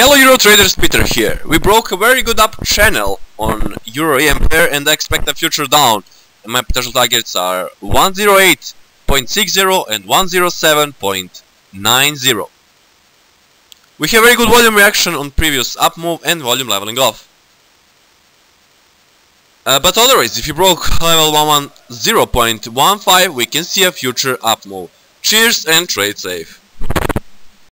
Hello Eurotraders. Petar here. We broke a very good up channel on Euro yen pair and I expect a future down. My potential targets are 108.60 and 107.90. We have very good volume reaction on previous up move and volume leveling off. Uh, but otherwise, if you broke level 110.15, we can see a future up move. Cheers and trade safe.